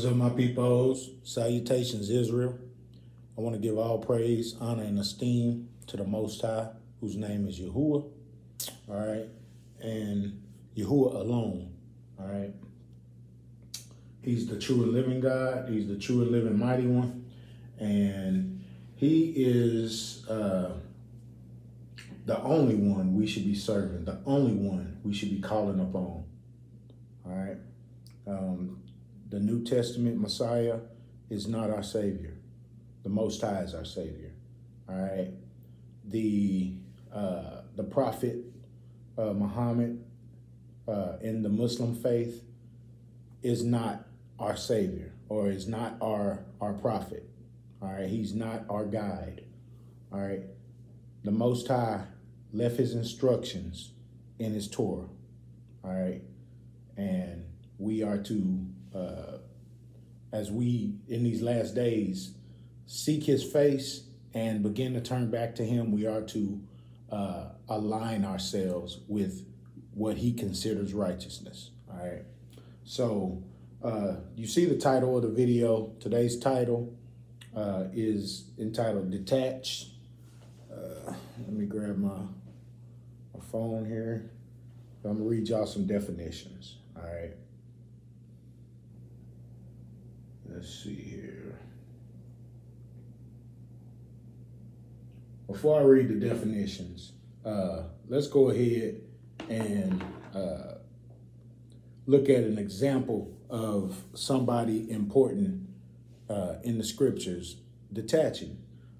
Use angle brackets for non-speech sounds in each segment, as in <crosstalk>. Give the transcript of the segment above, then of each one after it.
What's up, my peoples? Salutations, Israel. I want to give all praise, honor, and esteem to the Most High, whose name is Yahuwah. All right. And Yahuwah alone. All right. He's the true and living God. He's the true and living mighty one. And he is uh, the only one we should be serving, the only one we should be calling upon. All right. Um, the New Testament Messiah is not our Savior. The Most High is our Savior. All right. The uh, the Prophet uh, Muhammad uh, in the Muslim faith is not our Savior or is not our our prophet. All right. He's not our guide. All right. The Most High left His instructions in His Torah. All right. And we are to uh, as we in these last days seek his face and begin to turn back to him, we are to uh, align ourselves with what he considers righteousness. All right. So uh, you see the title of the video. Today's title uh, is entitled Detach. Uh, let me grab my, my phone here. I'm going to read y'all some definitions. All right. Let's see here. Before I read the definitions, uh, let's go ahead and uh, look at an example of somebody important uh, in the scriptures detaching.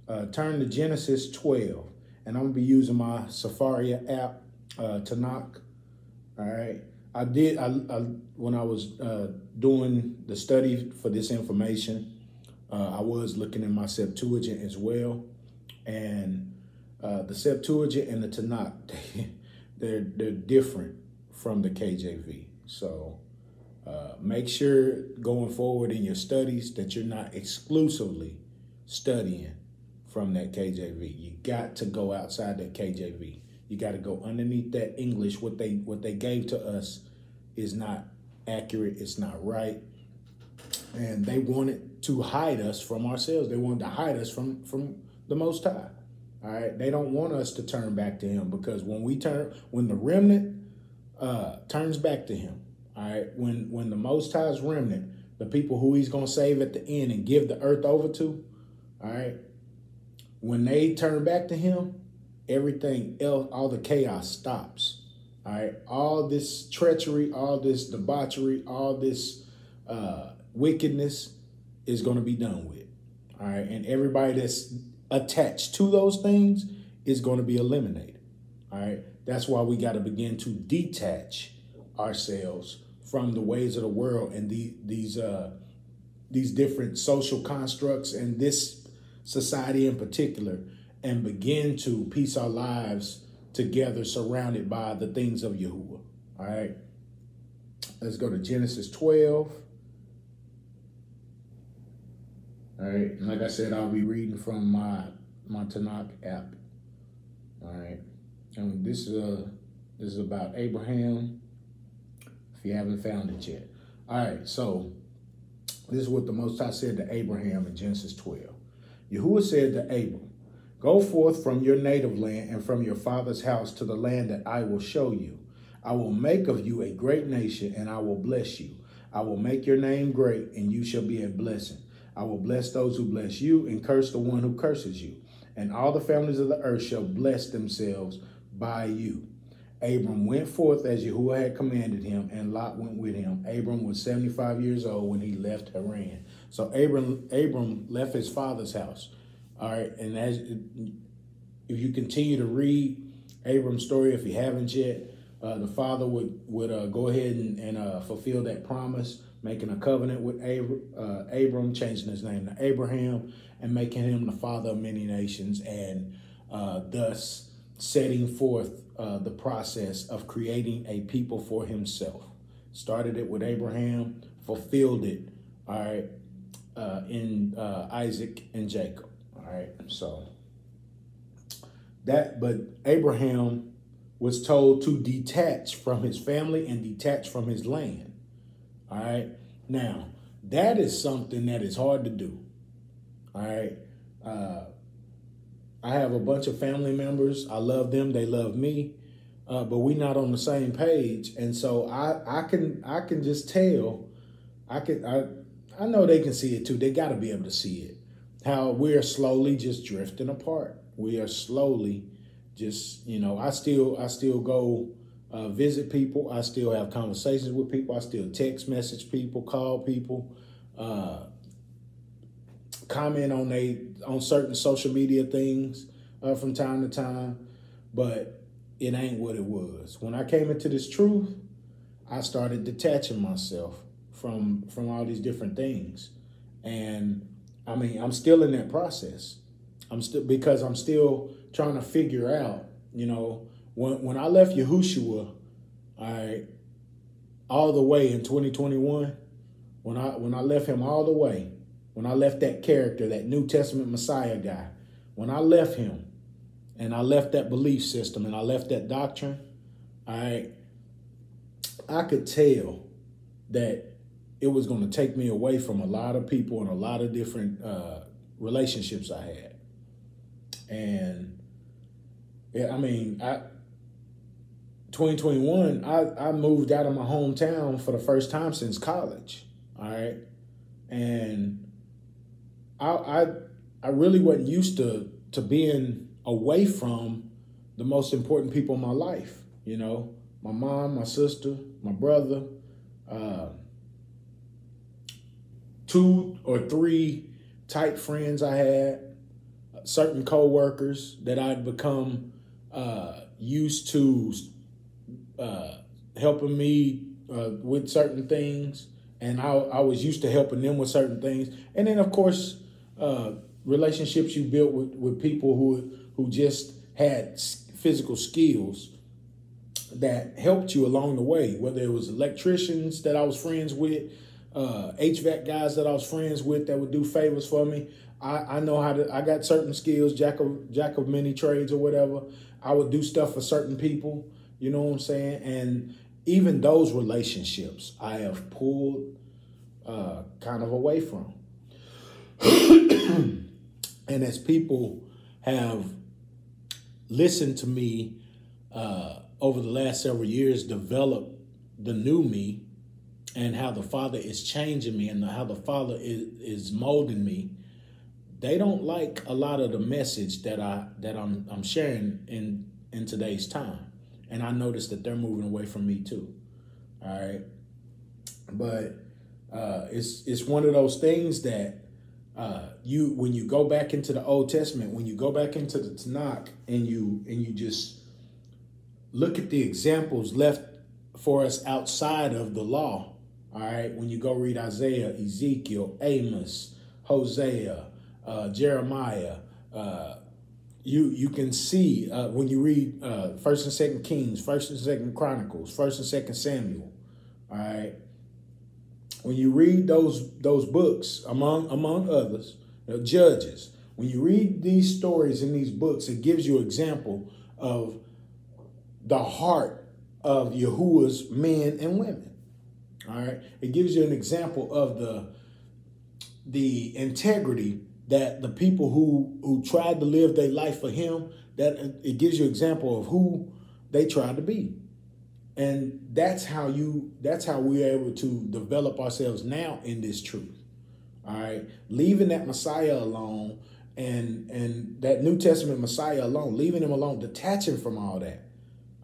Uh, turn to Genesis 12, and I'm going to be using my Safari app, uh, Tanakh. All right. I did, I, I when I was uh, doing the study for this information, uh, I was looking in my Septuagint as well. And uh, the Septuagint and the Tanakh, <laughs> they're, they're different from the KJV. So uh, make sure going forward in your studies that you're not exclusively studying from that KJV. You got to go outside that KJV. You got to go underneath that English. What they what they gave to us is not accurate. It's not right. And they wanted to hide us from ourselves. They wanted to hide us from from the Most High. All right. They don't want us to turn back to Him because when we turn, when the remnant uh, turns back to Him, all right. When when the Most High's remnant, the people who He's gonna save at the end and give the earth over to, all right. When they turn back to Him, everything else, all the chaos stops. All right. All this treachery, all this debauchery, all this uh, wickedness is going to be done with. All right. And everybody that's attached to those things is going to be eliminated. All right. That's why we got to begin to detach ourselves from the ways of the world and the, these uh, these different social constructs and this society in particular and begin to piece our lives together surrounded by the things of Yahuwah. All right. Let's go to Genesis 12. All right. And like I said, I'll be reading from my, my Tanakh app. All right. And this is, uh, this is about Abraham, if you haven't found it yet. All right. So this is what the Most High said to Abraham in Genesis 12. Yahuwah said to Abram, Go forth from your native land and from your father's house to the land that I will show you. I will make of you a great nation, and I will bless you. I will make your name great, and you shall be a blessing. I will bless those who bless you, and curse the one who curses you. And all the families of the earth shall bless themselves by you. Abram went forth as Yahuwah had commanded him, and Lot went with him. Abram was 75 years old when he left Haran. So Abram, Abram left his father's house. All right, and as if you continue to read Abram's story, if you haven't yet, uh, the father would would uh, go ahead and, and uh, fulfill that promise, making a covenant with Abram, uh, Abram, changing his name to Abraham, and making him the father of many nations, and uh, thus setting forth uh, the process of creating a people for himself. Started it with Abraham, fulfilled it, all right, in Isaac and Jacob. All right. So that, but Abraham was told to detach from his family and detach from his land. All right. Now, That is something that is hard to do. All right. Uh, I have a bunch of family members. I love them. They love me. Uh, but we're not on the same page. And so I, I can I can just tell. I can I I know they can see it too. They got to be able to see it. How we're slowly just drifting apart. We are slowly just you know. I still I still go uh, visit people. I still have conversations with people. I still text message people, call people. Uh, comment on they on certain social media things uh, from time to time, but it ain't what it was. When I came into this truth, I started detaching myself from from all these different things, and I mean I'm still in that process. I'm still because I'm still trying to figure out, you know, when when I left Yahushua, I all the way in 2021, when I when I left him all the way, when I left that character, that New Testament Messiah guy, when I left him and I left that belief system and I left that doctrine, I I could tell that it was going to take me away from a lot of people and a lot of different uh, relationships I had. And yeah, I mean, I 2021, I, I moved out of my hometown for the first time since college. All right. And I, I I really wasn't used to to being away from the most important people in my life. You know, my mom, my sister, my brother, uh, two or three tight friends I had, certain coworkers that I'd become uh, used to uh, helping me uh, with certain things, and I, I was used to helping them with certain things, and then of course uh, relationships you built with, with people who who just had physical skills that helped you along the way, whether it was electricians that I was friends with, uh, HVAC guys that I was friends with that would do favors for me. I, I know how to. I got certain skills, jack of jack of many trades or whatever. I would do stuff for certain people. You know what I'm saying? And even those relationships, I have pulled uh, kind of away from. <clears throat> and as people have listened to me uh, over the last several years develop the new me and how the Father is changing me and how the Father is, is molding me, they don't like a lot of the message that I that I'm I'm sharing in in today's time. And I notice that they're moving away from me too. All right. But uh, it's it's one of those things that uh, you when you go back into the Old Testament, when you go back into the Tanakh, and you and you just look at the examples left for us outside of the law. All right, when you go read Isaiah, Ezekiel, Amos, Hosea, uh, Jeremiah, uh, you you can see uh, when you read uh, First and Second Kings, First and Second Chronicles, First and Second Samuel. All right, when you read those those books, among among others, you know, Judges, when you read these stories in these books, it gives you example of the heart of Yahuwah's men and women. All right, it gives you an example of the the integrity that the people who who tried to live their life for Him. That it gives you an example of who they tried to be. And that's how you that's how we're able to develop ourselves now in this truth all right? Leaving that messiah alone and and that new testament messiah alone leaving him alone detaching from all that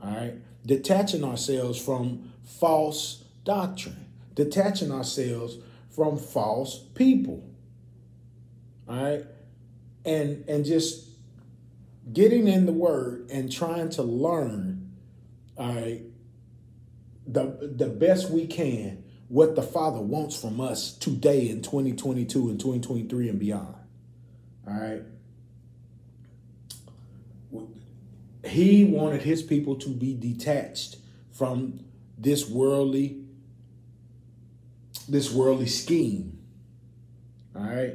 all right? Detaching ourselves from false doctrine detaching ourselves from false people all right and and just getting in the word and trying to learn all right the the best we can what the Father wants from us today in 2022 and 2023 and beyond. All right. He wanted his people to be detached from this worldly this worldly scheme. All right.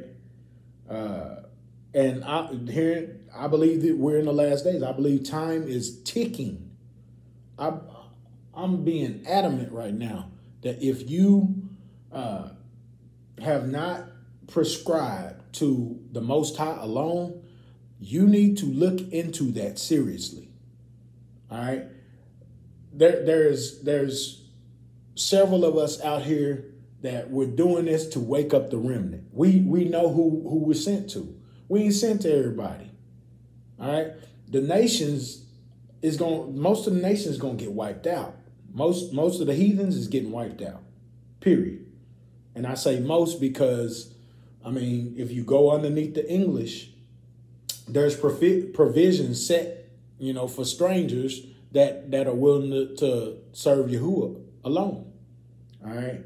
Uh, and I here I believe that we're in the last days. I believe time is ticking. I I'm being adamant right now that if you uh, have not prescribed to the Most High alone, you need to look into that seriously. All right. There, there's there's several of us out here that we're doing this to wake up the remnant. We we know who who we're sent to. We ain't sent to everybody. All right. The nations is going most of the nations going to get wiped out. Most most of the heathens is getting wiped out. Period. And I say most because I mean, if you go underneath the English, there's provisions set, you know, for strangers that that are willing to, to serve Yahuwah alone. All right.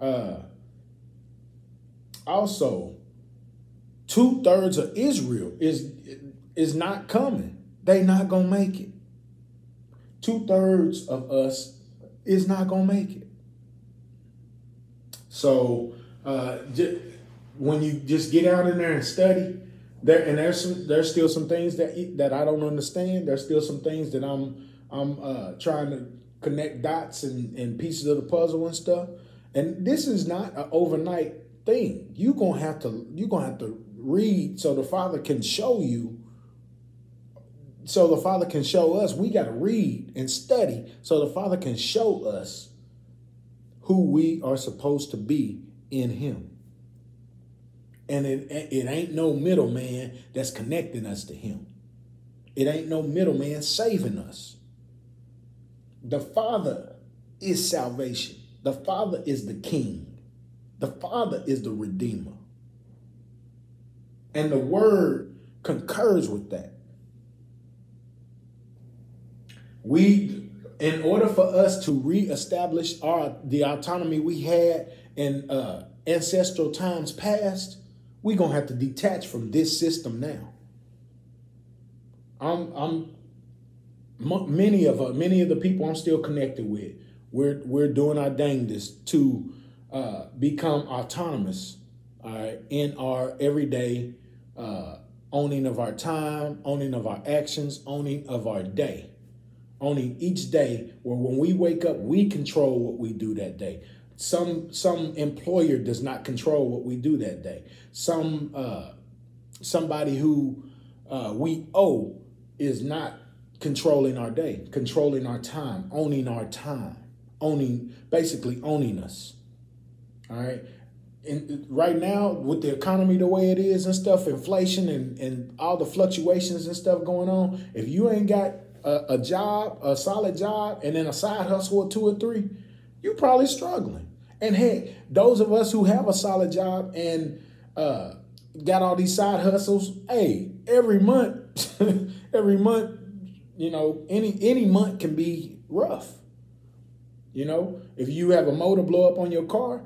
Uh, also, two thirds of Israel is is not coming. They not gonna make it. Two thirds of us is not gonna make it. So uh, when you just get out in there and study, there and there's some there's still some things that that I don't understand. There's still some things that I'm I'm uh, trying to connect dots and, and pieces of the puzzle and stuff. And this is not an overnight thing. You're gonna have to you're gonna have to read so the Father can show you. So the Father can show us. We got to read and study so the Father can show us who we are supposed to be in Him. And it, it ain't no middleman that's connecting us to Him. It ain't no middleman saving us. The Father is salvation. The Father is the King. The Father is the Redeemer. And the Word concurs with that. We, in order for us to reestablish our the autonomy we had in uh, ancestral times past, we're gonna have to detach from this system now. I'm I'm many of uh, many of the people I'm still connected with, we're we're doing our dangest to uh, become autonomous in our everyday uh, owning of our time, owning of our actions, owning of our day, owning each day. Where when we wake up, we control what we do that day. Some some employer does not control what we do that day. Some uh, somebody who uh, we owe is not controlling our day, controlling our time, owning our time, owning, basically owning us. All right. And right now, with the economy the way it is and stuff, inflation and, and all the fluctuations and stuff going on, if you ain't got a, a job, a solid job, and then a side hustle or two or three, you probably struggling. And hey, those of us who have a solid job and uh, got all these side hustles, hey, every month, <laughs> every month you know, any any month can be rough. You know, if you have a motor blow up on your car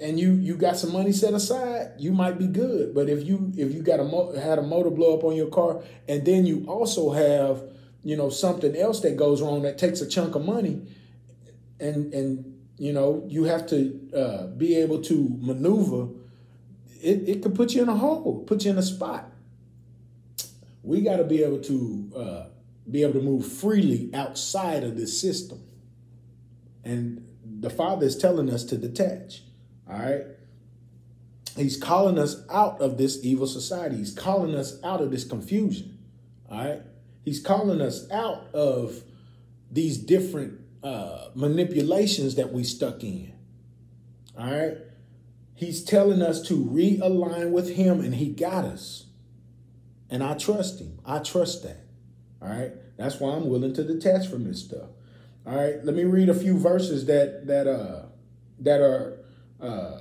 and you you got some money set aside, you might be good. But if you if you got a mo- had a motor blow up on your car and then you also have, you know, something else that goes wrong that takes a chunk of money and and you know, you have to uh, be able to maneuver it, it could put you in a hole, put you in a spot. We got to be able to uh, be able to move freely outside of this system. And the Father is telling us to detach. All right. He's calling us out of this evil society. He's calling us out of this confusion. All right. He's calling us out of these different uh, manipulations that we stuck in. All right. He's telling us to realign with him and he got us. And I trust him. I trust that. All right. That's why I'm willing to detach from this stuff. All right. Let me read a few verses that that uh that are uh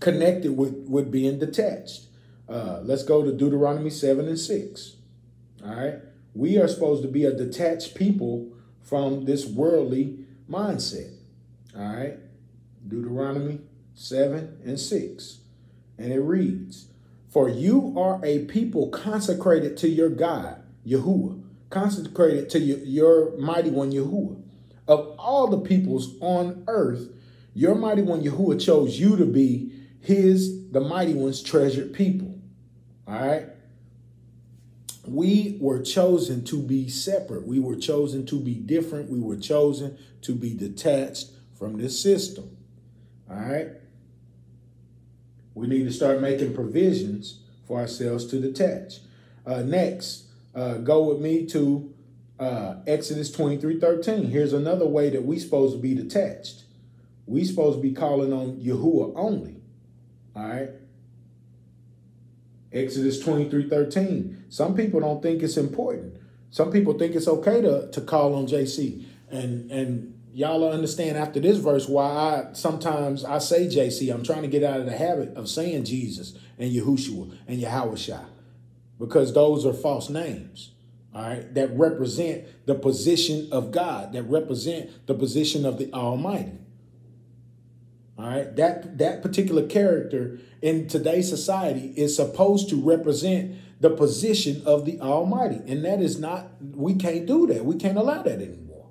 connected with with being detached. Uh, let's go to Deuteronomy 7 and 6. All right. We are supposed to be a detached people from this worldly mindset. All right. Deuteronomy 7 and 6. And it reads, For you are a people consecrated to your God, Yahuwah, consecrated to your, your mighty one, Yahuwah. Of all the peoples on earth, your mighty one, Yahuwah, chose you to be his, the mighty one's treasured people. All right. We were chosen to be separate. We were chosen to be different. We were chosen to be detached from this system. All right. We need to start making provisions for ourselves to detach. Uh, next, uh, go with me to uh, Exodus 23 13. Here's another way that we supposed to be detached. We supposed to be calling on Yahuwah only. All right. Exodus 23 13. Some people don't think it's important. Some people think it's okay to, to call on JC. And and y'all understand after this verse why I sometimes I say JC. I'm trying to get out of the habit of saying Jesus and Yahushua and Yahweh because those are false names. All right, that represent the position of God, that represent the position of the Almighty. All right, that that particular character in today's society is supposed to represent the position of the Almighty, and that is not. We can't do that. We can't allow that anymore.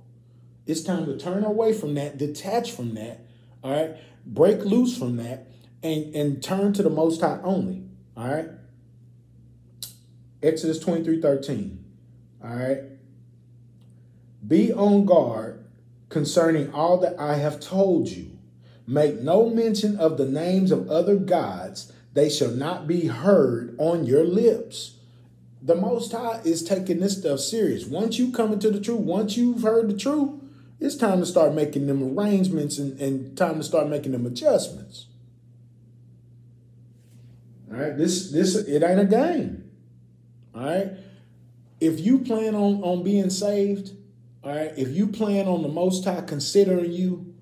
It's time to turn away from that, detach from that. All right, break loose from that, and and turn to the Most High only. All right. Exodus 23, 13. All right. Be on guard concerning all that I have told you Make no mention of the names of other gods, they shall not be heard on your lips. The Most High is taking this stuff serious. Once you come into the truth, once you've heard the truth, it's time to start making them arrangements and, and time to start making them adjustments. All right, this this it ain't a game. All right. If you plan on, on being saved, all right, if you plan on the Most High considering you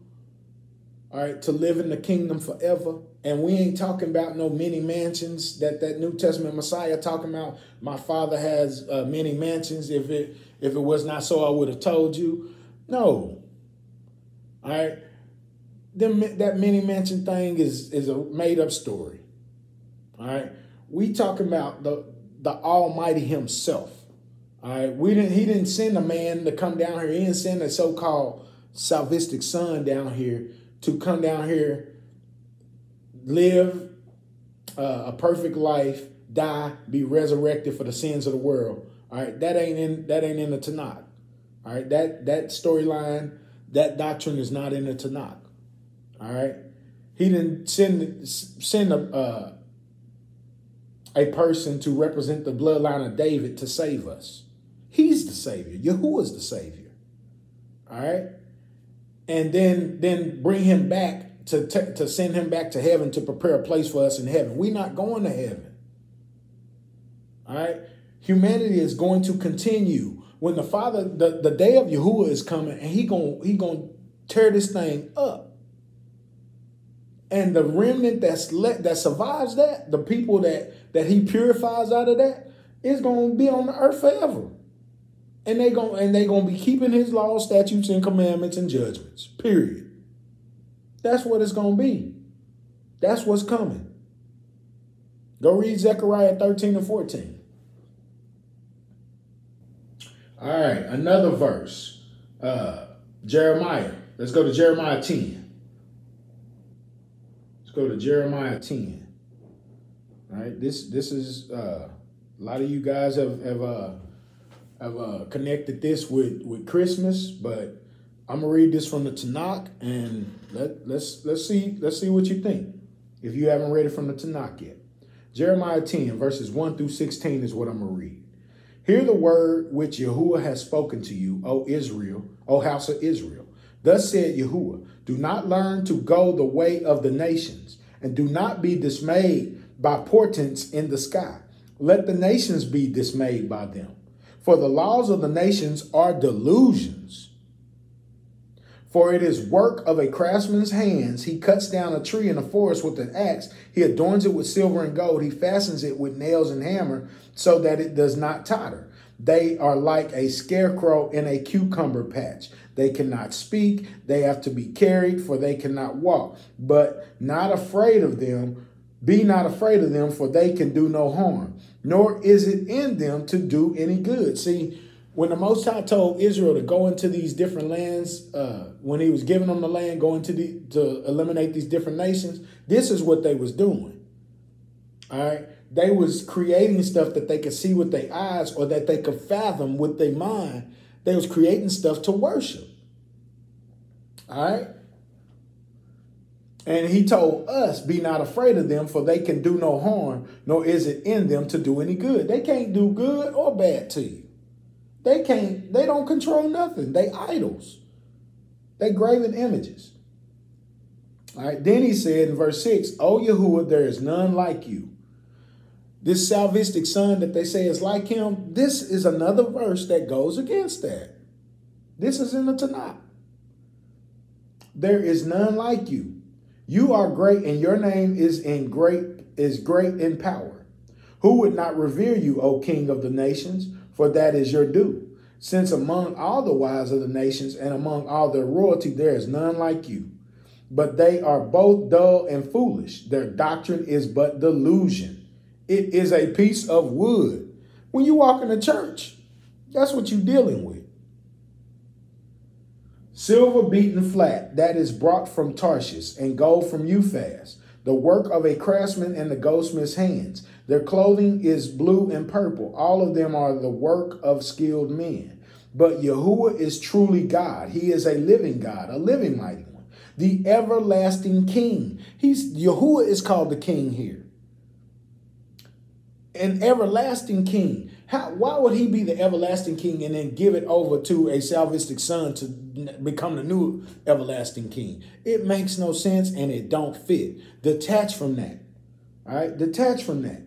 all right, to live in the kingdom forever. And we ain't talking about no many mansions that that New Testament Messiah talking about. My father has uh, many mansions. If it if it was not so, I would have told you. No. All right. Them, that many mansion thing is is a made up story. All right. We talking about the the Almighty Himself. All right. We didn't. He didn't send a man to come down here. He didn't send a so called salvistic son down here to come down here, live uh, a perfect life, die, be resurrected for the sins of the world. All right, that ain't in that ain't in the Tanakh. All right, that that storyline, that doctrine is not in the Tanakh. All right, he didn't send send a uh, a person to represent the bloodline of David to save us. He's the savior. Yahuwah is the savior. All right and then then bring him back to to send him back to heaven to prepare a place for us in heaven. We're not going to heaven. All right, humanity is going to continue when the Father the, the day of Yahuwah is coming, and he going he to tear this thing up. And the remnant that's let that survives that, the people that that he purifies out of that, is going to be on the earth forever and they going and they gonna be keeping his laws, statutes, and commandments and judgments. Period. That's what it's gonna be. That's what's coming. Go read Zechariah 13 and 14. All right, another verse. Uh, Jeremiah. Let's go to Jeremiah 10. Let's go to Jeremiah 10. Right, this this is uh, a lot of you guys have have uh, I've uh, connected this with with Christmas, but I'm gonna read this from the Tanakh and let let's let's see let's see what you think. If you haven't read it from the Tanakh yet, Jeremiah 10 verses 1 through 16 is what I'm gonna read. Hear the word which Yahuwah has spoken to you, O Israel, O house of Israel. Thus said Yahuwah, do not learn to go the way of the nations, and do not be dismayed by portents in the sky. Let the nations be dismayed by them. For the laws of the nations are delusions. For it is work of a craftsman's hands. He cuts down a tree in a forest with an axe. He adorns it with silver and gold. He fastens it with nails and hammer so that it does not totter. They are like a scarecrow in a cucumber patch. They cannot speak. They have to be carried, for they cannot walk. But not afraid of them. Be not afraid of them, for they can do no harm nor is it in them to do any good. See, when the Most High told Israel to go into these different lands, uh, when He was giving them the land, going to the to eliminate these different nations, this is what they was doing. All right, they was creating stuff that they could see with their eyes or that they could fathom with their mind. They was creating stuff to worship. All right. And he told us, Be not afraid of them, for they can do no harm, nor is it in them to do any good. They can't do good or bad to you. They can't, they don't control nothing. They idols. They graven images. All right. Then he said in verse 6, O Yahuwah, there is none like you. This salvistic son that they say is like him, this is another verse that goes against that. This is in the Tanakh. There is none like you. You are great, and your name is in great is great in power. Who would not revere you, O King of the nations? For that is your due. Since among all the wise of the nations and among all their royalty, there is none like you. But they are both dull and foolish. Their doctrine is but delusion. It is a piece of wood. When you walk in the church, that's what you're dealing with. Silver beaten flat, that is brought from Tarshish, and gold from Uphaz, the work of a craftsman in the goldsmith's hands. Their clothing is blue and purple. All of them are the work of skilled men. But Yahuwah is truly God. He is a living God, a living mighty one, the everlasting King. He's Yahuwah is called the King here. An everlasting King. How, why would he be the everlasting king and then give it over to a salvistic son to become the new everlasting king? It makes no sense and it don't fit. Detach from that. All right, detach from that.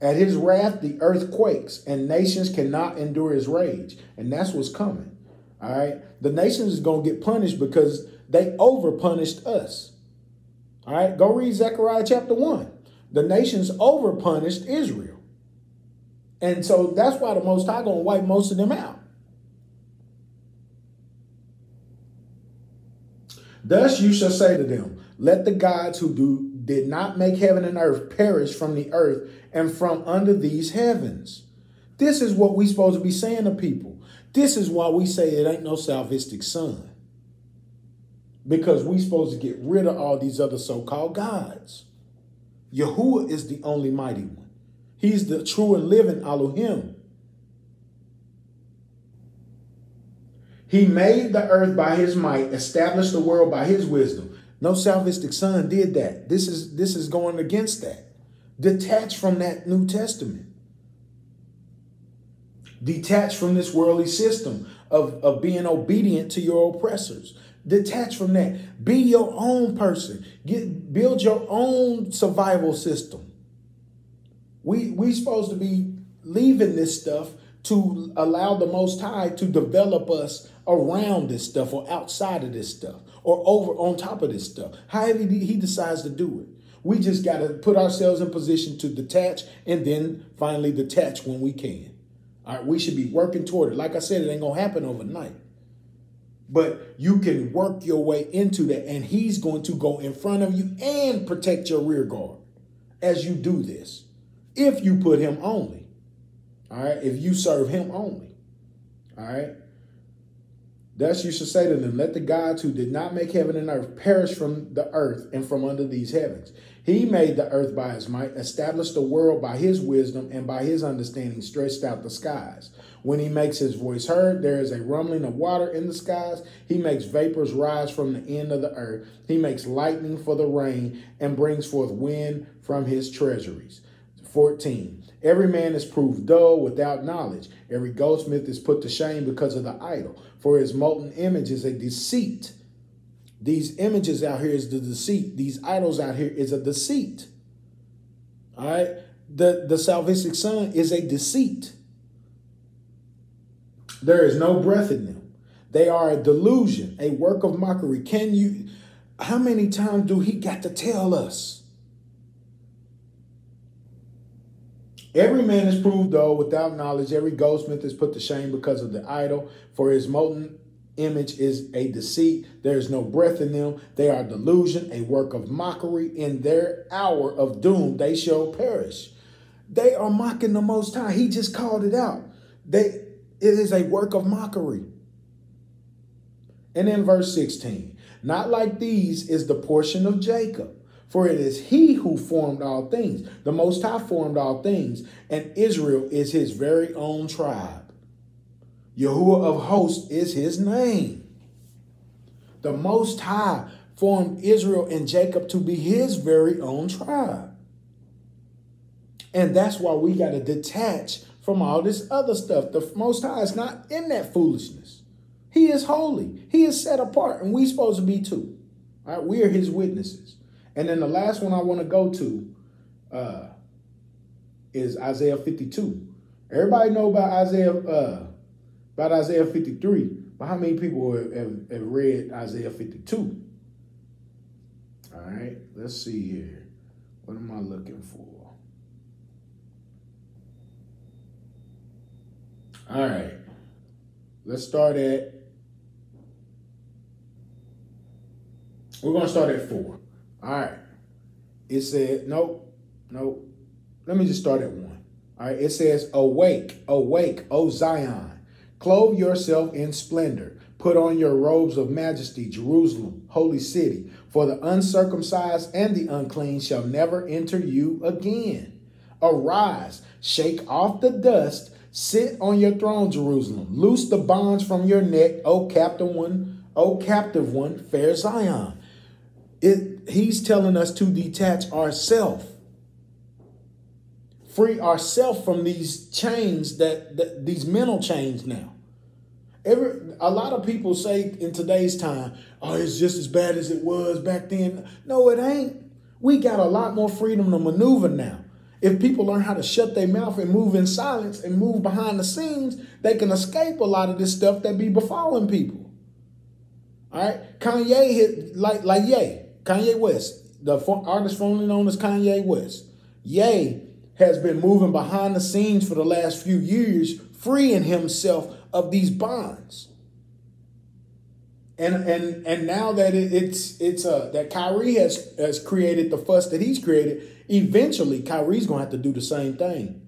At his wrath, the earth quakes, and nations cannot endure his rage. And that's what's coming. All right. The nations is going to get punished because they over punished us. All right. Go read Zechariah chapter 1. The nations over punished Israel. And so that's why the Most High going to wipe most of them out. Thus you shall say to them, Let the gods who do did not make heaven and earth perish from the earth and from under these heavens. This is what we supposed to be saying to people. This is why we say it ain't no salvistic son. Because we supposed to get rid of all these other so-called gods. Yahuwah is the only mighty one. He's the true and living Elohim. He made the earth by his might, established the world by his wisdom. No salvistic son did that. This is this is going against that. Detach from that New Testament. Detach from this worldly system of, of being obedient to your oppressors. Detach from that. Be your own person. Get build your own survival system. We we supposed to be leaving this stuff to allow the Most High to develop us around this stuff or outside of this stuff or over on top of this stuff. However he decides to do it. We just got to put ourselves in position to detach and then finally detach when we can. All right, we should be working toward it. Like I said, it ain't going to happen overnight. But you can work your way into that, and he's going to go in front of you and protect your rear guard as you do this if you put him only. All right. If you serve him only. All right. Thus you should say to them, Let the gods who did not make heaven and earth perish from the earth and from under these heavens. He made the earth by his might, established the world by his wisdom, and by his understanding stretched out the skies. When he makes his voice heard, there is a rumbling of water in the skies. He makes vapors rise from the end of the earth. He makes lightning for the rain and brings forth wind from his treasuries. 14. Every man is proved dull without knowledge. Every goldsmith is put to shame because of the idol, for his molten image is a deceit. These images out here is the deceit. These idols out here is a deceit. All right? The, the salvific son is a deceit. There is no breath in them. They are a delusion, a work of mockery. Can you, how many times do he got to tell us? Every man is proved though without knowledge. Every goldsmith is put to shame because of the idol. For his molten image is a deceit. There is no breath in them. They are delusion, a work of mockery. In their hour of doom, they shall perish. They are mocking the Most High. He just called it out. They, it is a work of mockery. And in verse 16, not like these is the portion of Jacob. For it is he who formed all things. The Most High formed all things, and Israel is his very own tribe. Yahuwah of hosts is his name. The Most High formed Israel and Jacob to be his very own tribe. And that's why we got to detach from all this other stuff. The Most High is not in that foolishness. He is holy. He is set apart, and we supposed to be too. Right, we are his witnesses. And then the last one I want to go to uh, is Isaiah 52. Everybody know about Isaiah uh, about Isaiah 53, but how many people have, have, have read Isaiah 52? All right, let's see here. What am I looking for? All right, let's start at. We're gonna start at four. All right. It said, nope, nope. Let me just start at one. All right. It says, Awake, awake, O Zion. Clothe yourself in splendor. Put on your robes of majesty, Jerusalem, holy city. For the uncircumcised and the unclean shall never enter you again. Arise, shake off the dust, sit on your throne, Jerusalem. Loose the bonds from your neck, O captive one, O captive one, fair Zion. It, he's telling us to detach ourselves free ourselves from these chains that, that, these mental chains now Every, a lot of people say in today's time, oh, it's just as bad as it was back then. No, it ain't. We got a lot more freedom to maneuver now. If people learn how to shut their mouth and move in silence and move behind the scenes, they can escape a lot of this stuff that be befalling people. All right, Kanye hit like like Ye, Kanye West, the artist formerly known as Kanye West. Ye has been moving behind the scenes for the last few years, freeing himself of these bonds. And and and now that it, it's it's uh that Kyrie has has created the fuss that he's created, eventually Kyrie's gonna have to do the same thing.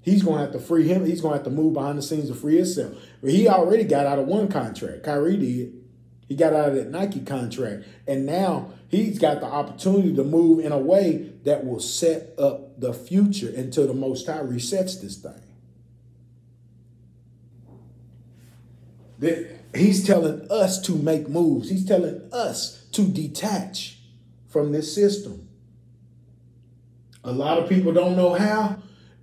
He's gonna have to free him, he's gonna have to move behind the scenes to free himself. But he already got out of one contract. Kyrie did. He got out of that Nike contract. And now he's got the opportunity to move in a way that will set up the future until the Most High resets this thing. He's telling us to make moves. He's telling us to detach from this system. A lot of people don't know how.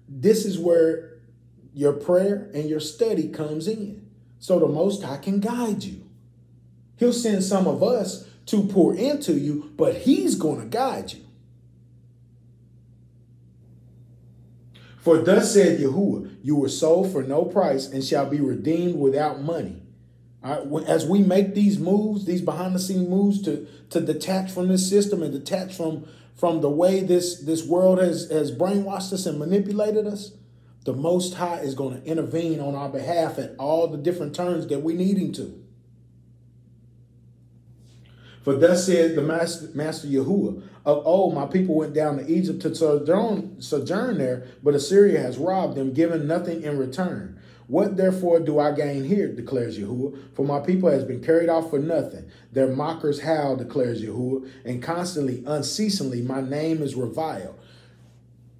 This is where your prayer and your study comes in. So the Most High can guide you. He'll send some of us to pour into you, but He's going to guide you. For thus said Yahuwah, you were sold for no price and shall be redeemed without money. as we make these moves, these behind the scene moves to, to detach from this system and detach from, from the way this, this world has, has brainwashed us and manipulated us, the Most High is going to intervene on our behalf at all the different turns that we need him to. For thus said the master, master Yahuwah, of old my people went down to Egypt to sojourn, sojourn there, but Assyria has robbed them, giving nothing in return. What therefore do I gain here, declares Yahuwah? For my people has been carried off for nothing. Their mockers howl, declares Yahuwah, and constantly, unceasingly, my name is reviled.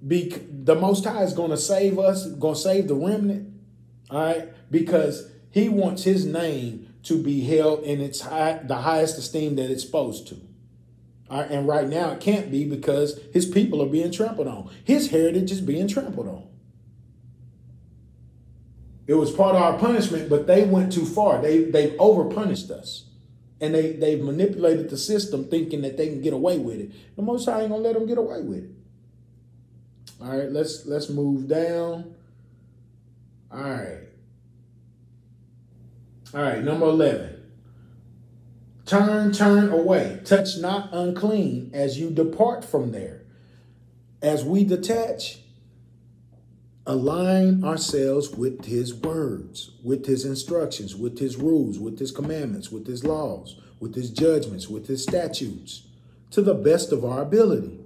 Be, the Most High is going to save us, going to save the remnant, all right? Because he wants his name to be held in its high, the highest esteem that it's supposed to. and right now it can't be because his people are being trampled on. His heritage is being trampled on. It was part of our punishment, but they went too far. They they've overpunished us. And they, they've manipulated the system thinking that they can get away with it. The most high ain't gonna let them get away with it. All right, let's let's move down. All right. All right, number 11. Turn, turn away. Touch not unclean as you depart from there. As we detach, align ourselves with his words, with his instructions, with his rules, with his commandments, with his laws, with his judgments, with his statutes, to the best of our ability.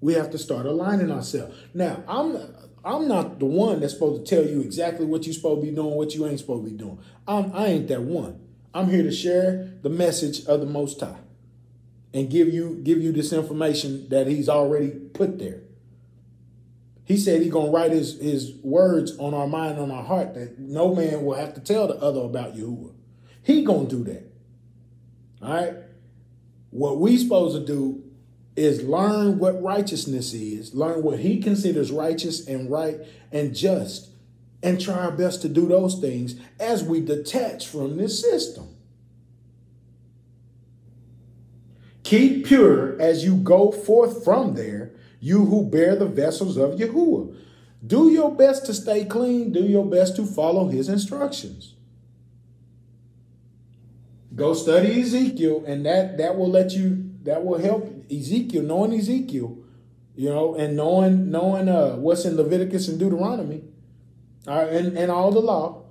We have to start aligning ourselves. Now, I'm I'm not the one that's supposed to tell you exactly what you're supposed to be doing, what you ain't supposed to be doing. I'm, I ain't that one. I'm here to share the message of the Most High and give you give you this information that He's already put there. He said He's gonna write His His words on our mind, on our heart, that no man will have to tell the other about Yahuwah. He gonna do that. All right. What we supposed to do is learn what righteousness is, learn what he considers righteous and right and just, and try our best to do those things as we detach from this system. Keep pure as you go forth from there, you who bear the vessels of Yahuwah. Do your best to stay clean. Do your best to follow his instructions. Go study Ezekiel, and that that will let you that will help Ezekiel, knowing Ezekiel, you know, and knowing knowing uh, what's in Leviticus and Deuteronomy, uh, and and all the law,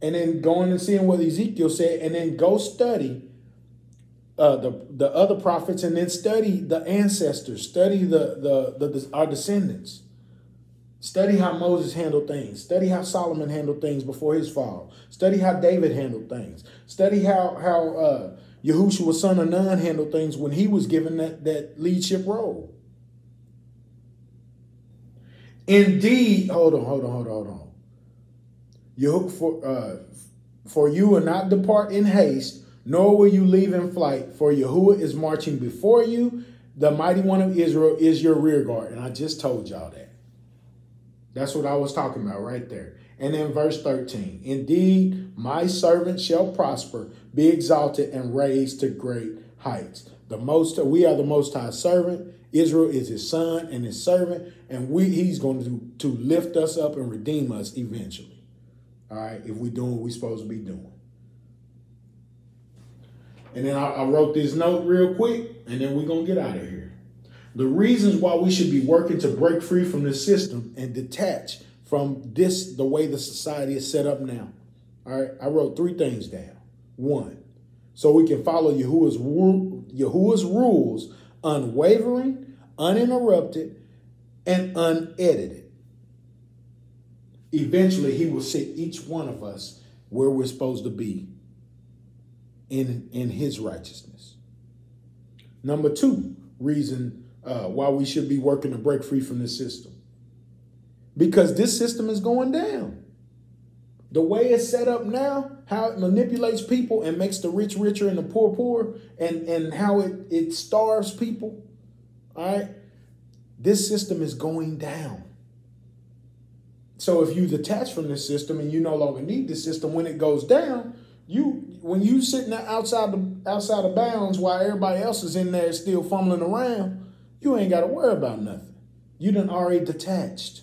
and then going and seeing what Ezekiel said, and then go study uh, the the other prophets, and then study the ancestors, study the the, the, the our descendants. Study how Moses handled things. Study how Solomon handled things before his fall. Study how David handled things. Study how how uh, Yahushua son of Nun handled things when he was given that, that leadership role. Indeed, hold on, hold on, hold on, hold on. You for uh, for you will not depart in haste, nor will you leave in flight. For Yahuwah is marching before you. The mighty one of Israel is your rear guard. And I just told y'all that. That's what I was talking about right there. And then verse 13, indeed, my servant shall prosper, be exalted and raised to great heights. The most we are the most high servant. Israel is his son and his servant, and we he's going to, to lift us up and redeem us eventually. All right, if we're doing what we're supposed to be doing. And then I, I wrote this note real quick, and then we're gonna get out of here. The reasons why we should be working to break free from this system and detach from this, the way the society is set up now. All right, I wrote three things down. One, so we can follow Yahuwah's, Yahuwah's rules unwavering, uninterrupted, and unedited. Eventually, he will sit each one of us where we're supposed to be in, in his righteousness. Number two reason uh, why we should be working to break free from this system. Because this system is going down. The way it's set up now, how it manipulates people and makes the rich richer and the poor poor, and, and how it, it starves people, all right? This system is going down. So if you detach from this system and you no longer need this system, when it goes down, you when you sitting outside the outside of bounds while everybody else is in there still fumbling around, you ain't got to worry about nothing. You done already detached.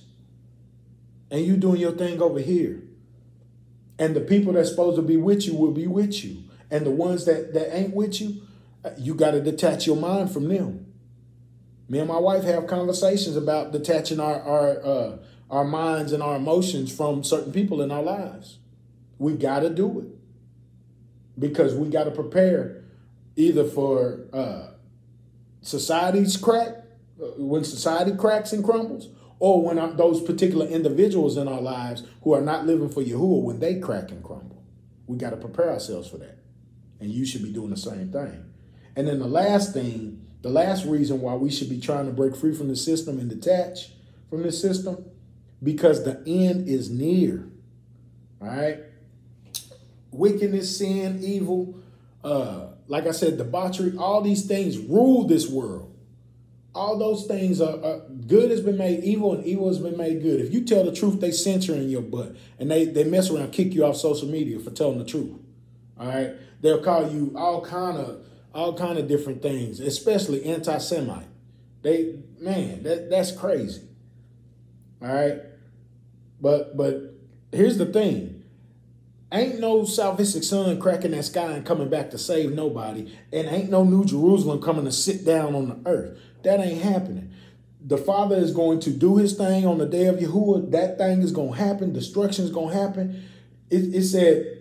And you doing your thing over here. And the people that's supposed to be with you will be with you. And the ones that, that ain't with you, uh, you got to detach your mind from them. Me and my wife have conversations about detaching our our uh, our minds and our emotions from certain people in our lives. We got to do it because we got to prepare either for uh, society's crack, uh, when society cracks and crumbles, or when our, those particular individuals in our lives who are not living for Yahuwah, when they crack and crumble. We got to prepare ourselves for that. And you should be doing the same thing. And then the last thing, the last reason why we should be trying to break free from the system and detach from the system, because the end is near. Right? Wickedness, sin, evil, uh, like I said, debauchery, all these things rule this world. All those things are, are, good has been made evil and evil has been made good. If you tell the truth, they censor in your butt and they, they mess around, kick you off social media for telling the truth. All right. They'll call you all kind of all kind of different things, especially anti-Semite. They man, that that's crazy. All right. But but here's the thing. Ain't no salvific sun cracking that sky and coming back to save nobody. And ain't no New Jerusalem coming to sit down on the earth. That ain't happening. The Father is going to do his thing on the day of Yahuwah. That thing is going to happen. Destruction is going to happen. It, it said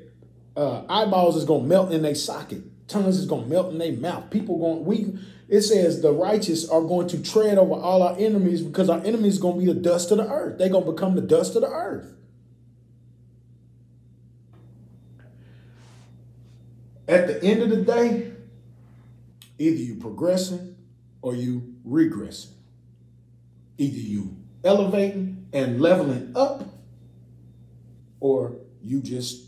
uh, eyeballs is going to melt in their socket. Tongues is going to melt in their mouth. People going, we, it says the righteous are going to tread over all our enemies because our enemies going to be the dust of the earth. They're going to become the dust of the earth. At the end of the day, either you progressing or you regressing. Either you elevating and leveling up, or you just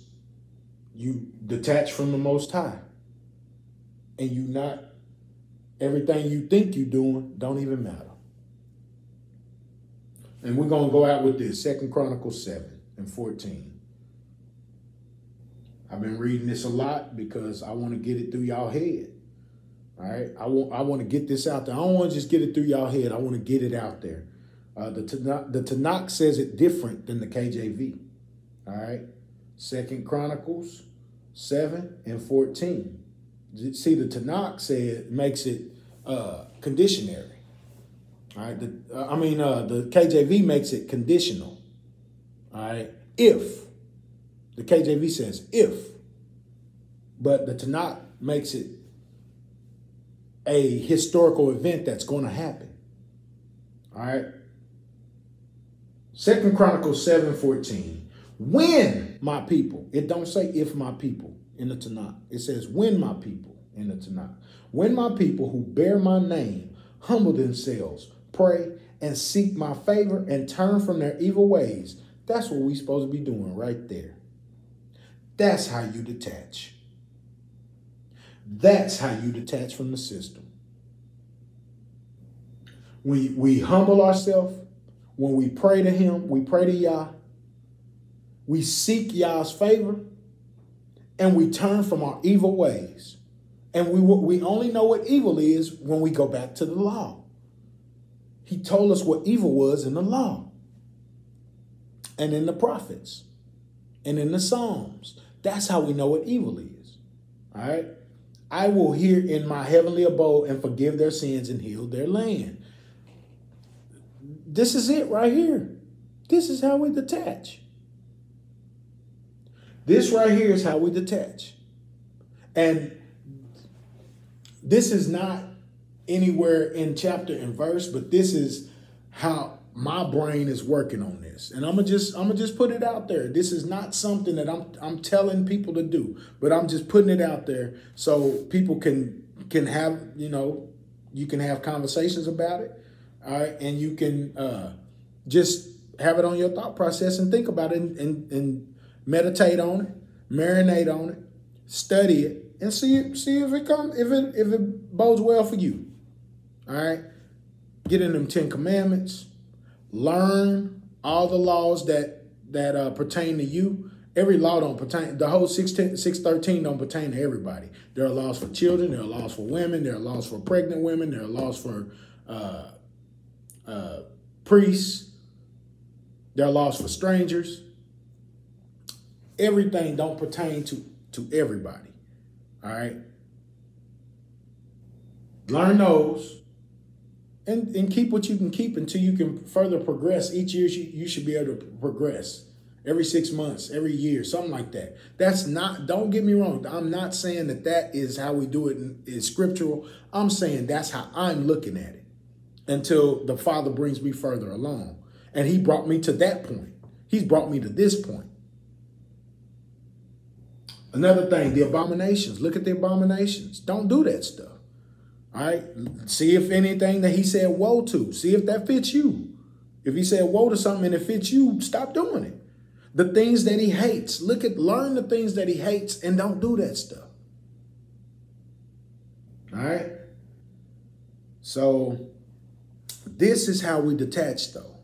you detach from the most high. and you not everything you think you're doing don't even matter. And we're gonna go out with this Second Chronicles 7 and 14. I've been reading this a lot because I want to get it through y'all head. All right, I want I want to get this out there. I don't want to just get it through y'all head. I want to get it out there. Uh, the Tanakh, the Tanakh says it different than the KJV. All right, Second Chronicles seven and fourteen. See, the Tanakh said makes it uh, conditionary. All right, the, uh, I mean uh, the KJV makes it conditional. All right, if the KJV says if, but the Tanakh makes it a historical event that's going to happen. All right. Second Chronicles 7 14. When my people, it don't say if my people in the Tanakh. It says when my people in the Tanakh. When my people who bear my name humble themselves, pray, and seek my favor and turn from their evil ways. That's what we supposed to be doing right there. That's how you detach. That's how you detach from the system. We, we humble ourselves. When we pray to Him, we pray to Yah. We seek Yah's favor and we turn from our evil ways. And we, we only know what evil is when we go back to the law. He told us what evil was in the law and in the prophets and in the Psalms. That's how we know what evil is. All right. I will hear in my heavenly abode and forgive their sins and heal their land. This is it right here. This is how we detach. This right here is how we detach. And this is not anywhere in chapter and verse, but this is how my brain is working on this. And I'm gonna just I'm gonna just put it out there. This is not something that I'm I'm telling people to do, but I'm just putting it out there so people can can have, you know, you can have conversations about it. All right, and you can uh just have it on your thought process and think about it and, and, and meditate on it, marinate on it, study it, and see see if it come if it if it bodes well for you. All right. Get in them Ten Commandments learn all the laws that that uh, pertain to you. Every law don't pertain. The whole 16, 613 don't pertain to everybody. There are laws for children. There are laws for women. There are laws for pregnant women. There are laws for uh, uh, priests. There are laws for strangers. Everything don't pertain to to everybody. All right. Learn those and, and keep what you can keep until you can further progress. Each year you, you should be able to progress every six months, every year, something like that. That's not, don't get me wrong. I'm not saying that that is how we do it in, in scriptural. I'm saying that's how I'm looking at it until the Father brings me further along. And he brought me to that point. He's brought me to this point. Another thing, the abominations. Look at the abominations. Don't do that stuff. All right. See if anything that he said woe to. See if that fits you. If he said woe to something and it fits you, stop doing it. The things that he hates. Look at learn the things that he hates and don't do that stuff. All right. So this is how we detach though.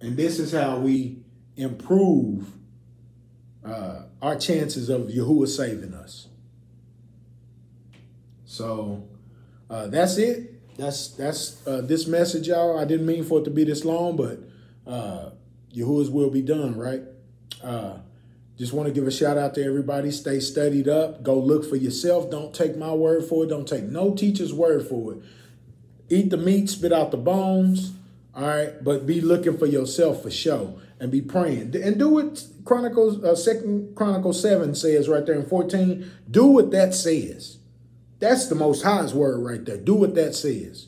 And this is how we improve uh, our chances of Yahuwah saving us. So uh, that's it. That's that's uh, this message, y'all. I didn't mean for it to be this long, but uh, Yahuwah's will be done, right? Uh, just want to give a shout out to everybody. Stay studied up. Go look for yourself. Don't take my word for it. Don't take no teacher's word for it. Eat the meat, spit out the bones. All right, but be looking for yourself for sure and be praying and do what Chronicles, uh, Second Chronicles seven says right there in fourteen. Do what that says. That's the Most High's word right there. Do what that says.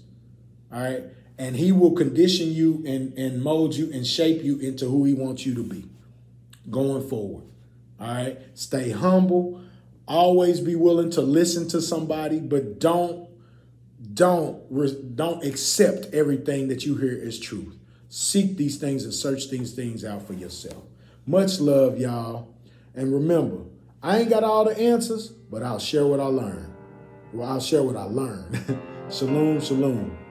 All right. And he will condition you and, and mold you and shape you into who he wants you to be going forward. All right. Stay humble. Always be willing to listen to somebody, but don't don't don't accept everything that you hear as truth. Seek these things and search these things out for yourself. Much love, y'all. And remember, I ain't got all the answers, but I'll share what I learned. Well, I'll share what I learned. <laughs> shalom, shalom.